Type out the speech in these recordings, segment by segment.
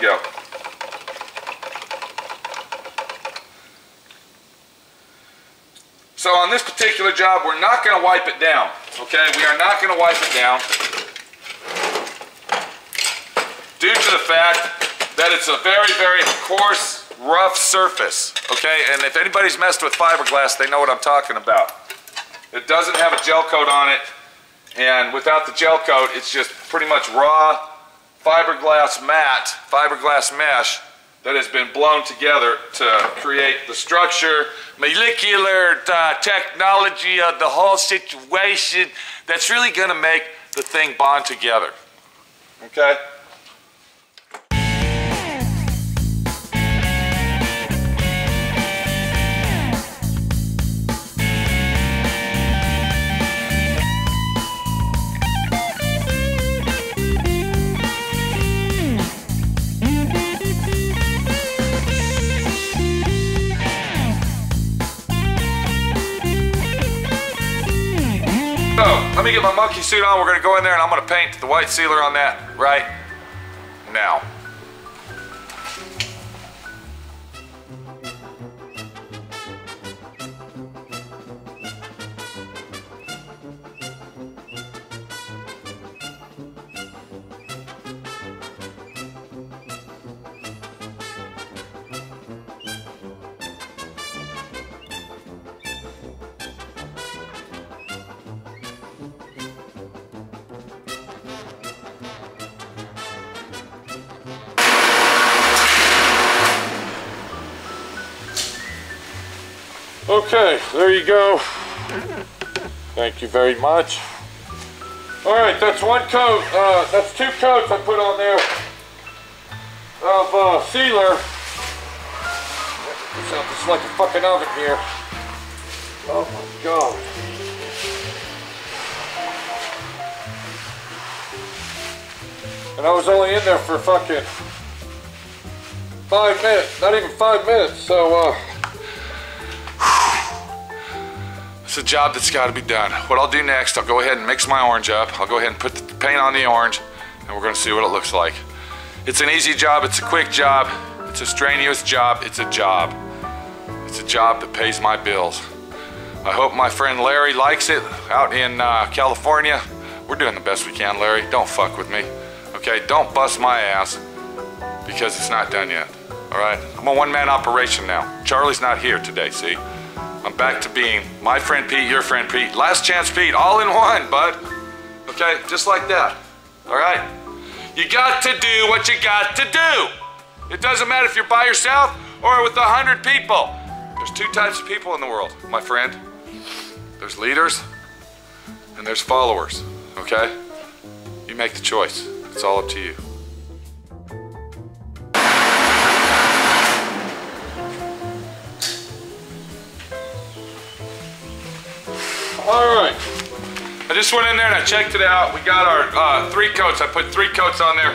go. So on this particular job, we're not going to wipe it down. Okay, we are not going to wipe it down due to the fact that it's a very, very coarse, rough surface. Okay, and if anybody's messed with fiberglass, they know what I'm talking about. It doesn't have a gel coat on it, and without the gel coat, it's just pretty much raw fiberglass mat, fiberglass mesh that has been blown together to create the structure, molecular uh, technology of the whole situation that's really going to make the thing bond together. Okay? Let me get my monkey suit on. We're gonna go in there and I'm gonna paint the white sealer on that right now. Okay, there you go. Thank you very much. All right, that's one coat. Uh, that's two coats I put on there of uh, sealer. It's like a fucking oven here. Oh my god. And I was only in there for fucking five minutes, not even five minutes, so uh, It's a job that's got to be done. What I'll do next, I'll go ahead and mix my orange up. I'll go ahead and put the paint on the orange, and we're gonna see what it looks like. It's an easy job, it's a quick job, it's a strenuous job, it's a job. It's a job that pays my bills. I hope my friend Larry likes it out in uh, California. We're doing the best we can, Larry. Don't fuck with me. Okay, don't bust my ass because it's not done yet. All right, I'm a one-man operation now. Charlie's not here today, see? I'm back to being my friend Pete, your friend Pete, last chance Pete, all in one, bud. Okay, just like that. All right? You got to do what you got to do. It doesn't matter if you're by yourself or with a hundred people. There's two types of people in the world, my friend. There's leaders and there's followers, okay? You make the choice. It's all up to you. All right. I just went in there and I checked it out. We got our uh, three coats. I put three coats on there.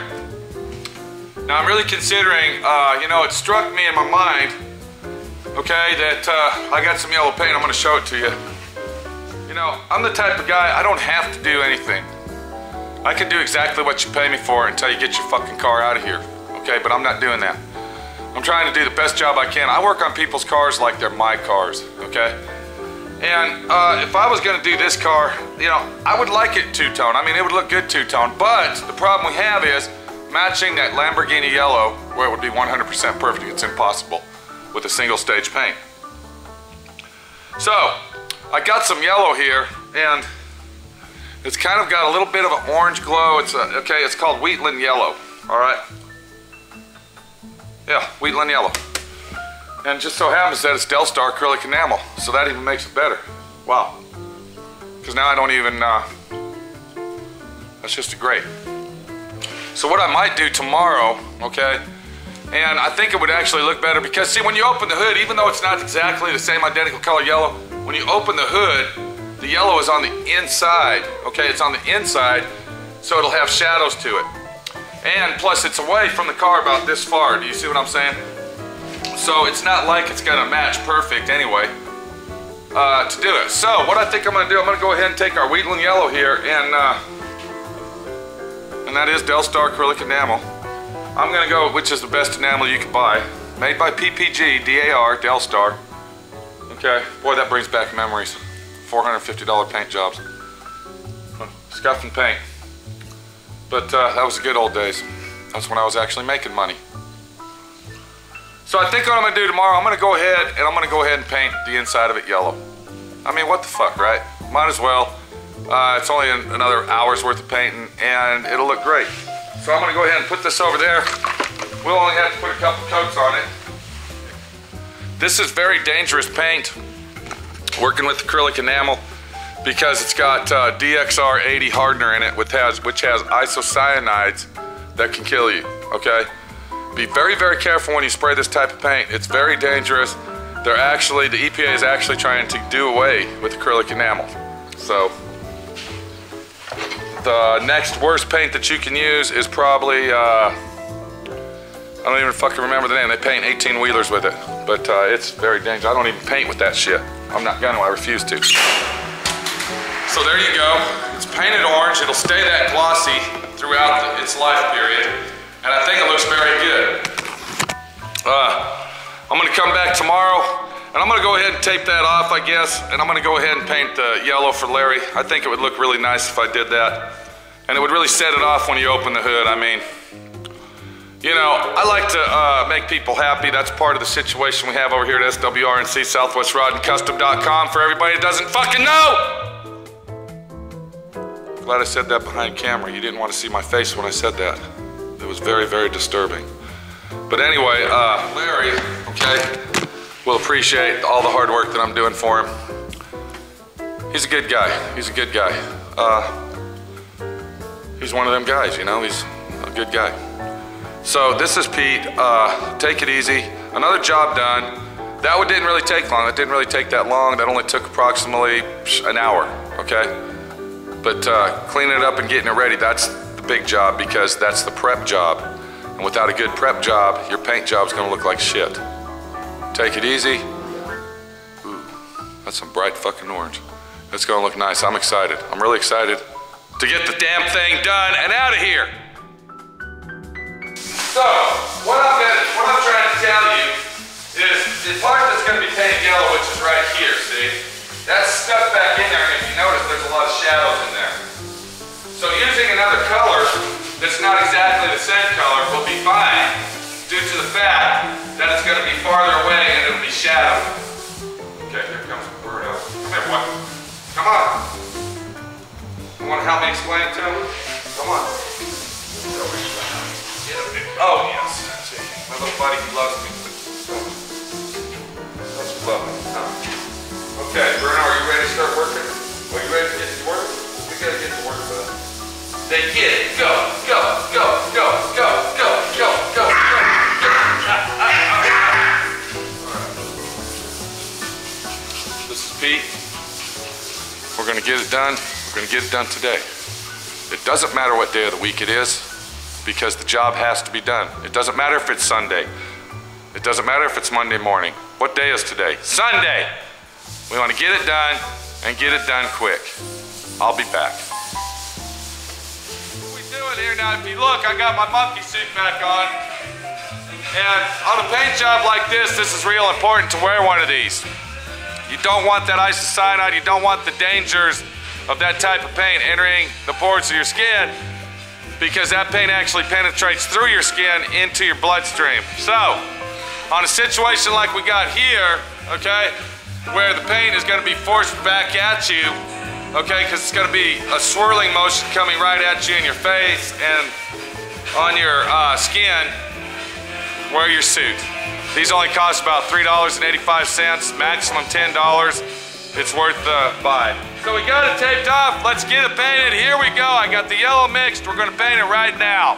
Now I'm really considering, uh, you know, it struck me in my mind, okay, that uh, I got some yellow paint. I'm gonna show it to you. You know, I'm the type of guy, I don't have to do anything. I can do exactly what you pay me for until you get your fucking car out of here, okay, but I'm not doing that. I'm trying to do the best job I can. I work on people's cars like they're my cars, okay? And uh, if I was gonna do this car, you know, I would like it two-tone. I mean, it would look good two-tone, but the problem we have is matching that Lamborghini yellow where it would be 100% perfect. It's impossible with a single stage paint. So, I got some yellow here and it's kind of got a little bit of an orange glow. It's a, okay, it's called Wheatland yellow, all right? Yeah, Wheatland yellow. And just so happens that it's Delstar acrylic enamel, so that even makes it better. Wow. Because now I don't even, uh, that's just a great. So what I might do tomorrow, okay, and I think it would actually look better because see when you open the hood, even though it's not exactly the same identical color yellow, when you open the hood, the yellow is on the inside, okay, it's on the inside, so it'll have shadows to it. And plus it's away from the car about this far, do you see what I'm saying? So it's not like it's gonna match perfect anyway uh, to do it. So what I think I'm gonna do, I'm gonna go ahead and take our Wheatland yellow here and uh, and that is Delstar acrylic enamel. I'm gonna go, which is the best enamel you can buy. Made by PPG, DAR, Delstar. Okay, boy, that brings back memories. $450 paint jobs. Scuff and paint. But uh, that was the good old days. That's when I was actually making money. So I think what I'm gonna do tomorrow, I'm gonna go ahead and I'm gonna go ahead and paint the inside of it yellow. I mean, what the fuck, right? Might as well. Uh, it's only an, another hour's worth of painting and it'll look great. So I'm gonna go ahead and put this over there. We'll only have to put a couple coats on it. This is very dangerous paint, working with acrylic enamel because it's got uh, DXR80 hardener in it, which has, which has isocyanides that can kill you, okay? Be very, very careful when you spray this type of paint. It's very dangerous. They're actually, the EPA is actually trying to do away with acrylic enamel. So, the next worst paint that you can use is probably, uh, I don't even fucking remember the name. They paint 18 wheelers with it, but uh, it's very dangerous. I don't even paint with that shit. I'm not gonna, I refuse to. So there you go. It's painted orange. It'll stay that glossy throughout the, its life period. And I think it looks very good. Uh, I'm gonna come back tomorrow and I'm gonna go ahead and tape that off, I guess. And I'm gonna go ahead and paint the yellow for Larry. I think it would look really nice if I did that. And it would really set it off when you open the hood. I mean, you know, I like to uh, make people happy. That's part of the situation we have over here at SWRNC, SouthwestRodandCustom.com for everybody that doesn't fucking know. Glad I said that behind camera. You didn't want to see my face when I said that. It was very, very disturbing. But anyway, uh, Larry, okay, will appreciate all the hard work that I'm doing for him. He's a good guy. He's a good guy. Uh, he's one of them guys, you know, he's a good guy. So this is Pete, uh, take it easy. Another job done. That one didn't really take long. It didn't really take that long. That only took approximately an hour, okay? But uh, cleaning it up and getting it ready, that's big job because that's the prep job. And without a good prep job, your paint job's gonna look like shit. Take it easy. Ooh, that's some bright fucking orange. It's gonna look nice. I'm excited. I'm really excited to get the damn thing done and out of here. So, what I'm, what I'm trying to tell you fat, then it's going to be farther away and it'll be shadowed. Okay, here comes Birdo. Come here, boy. Come on. You want to help me explain it to him? Come on. Oh, yes. My little buddy, he loves me. Don't love me? Huh? Okay, Bruno, are you ready to start working? Are you ready to get to work? We gotta get to work, bud. Then get it. Go, go, go, go, go, go, go, go. Pete. We're gonna get it done. We're gonna get it done today. It doesn't matter what day of the week it is because the job has to be done. It doesn't matter if it's Sunday. It doesn't matter if it's Monday morning. What day is today? Sunday. We want to get it done and get it done quick. I'll be back. What we doing here now? If you look, I got my monkey suit back on. And on a paint job like this, this is real important to wear one of these. You don't want that isocyanide, you don't want the dangers of that type of paint entering the pores of your skin because that paint actually penetrates through your skin into your bloodstream. So, on a situation like we got here, okay, where the paint is gonna be forced back at you, okay, because it's gonna be a swirling motion coming right at you in your face and on your uh, skin, wear your suit. These only cost about $3.85, maximum $10. It's worth the buy. So we got it taped off. Let's get it painted. Here we go. I got the yellow mixed. We're gonna paint it right now.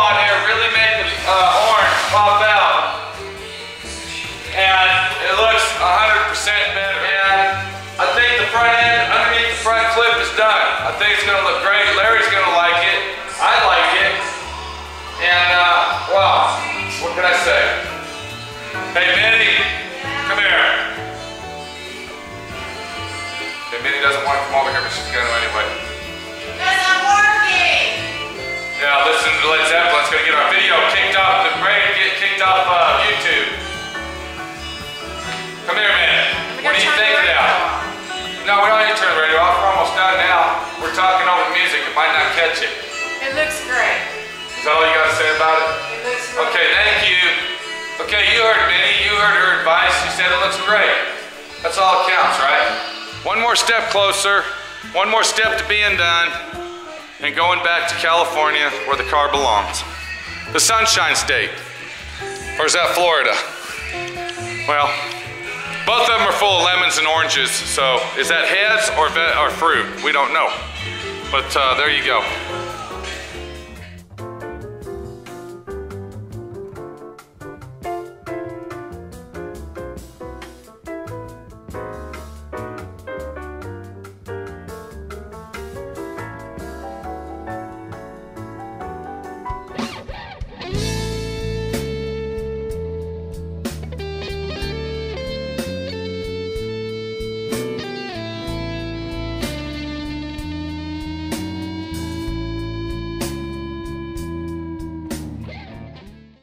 I think it's going to look great. Larry's going to like it. I like it. And, uh, well, what can I say? Hey, Minnie, come here. Hey, Minnie doesn't want to come over here, but she's going to anyway. Because I'm working. Yeah, listen to Led Zeppelin's going to get our video kicked off, the brain get kicked off uh, YouTube. Come here, man. What do you think now? No, we don't we're talking over music. It might not catch it. It looks great. Is that all you gotta say about it? It looks really Okay, thank you. Okay, you heard Minnie. You heard her advice. She said it looks great. That's all that counts, right? One more step closer. One more step to being done. And going back to California where the car belongs. The Sunshine State. Or is that Florida? Well, both of them are full of lemons and oranges, so is that heads or, or fruit? We don't know. But uh, there you go.